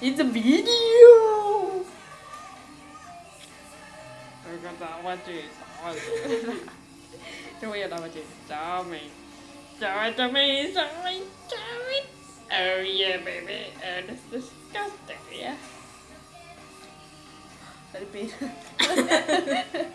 It's a video. Tôi có tao qua watch it. Do we have to qua Show me Show it? To me Show me Show it? Oh yeah baby Oh that's disgusting yeah Let it? be